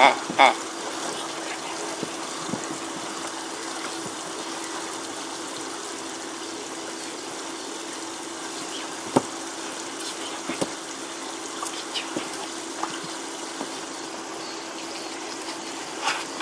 Ah, ah.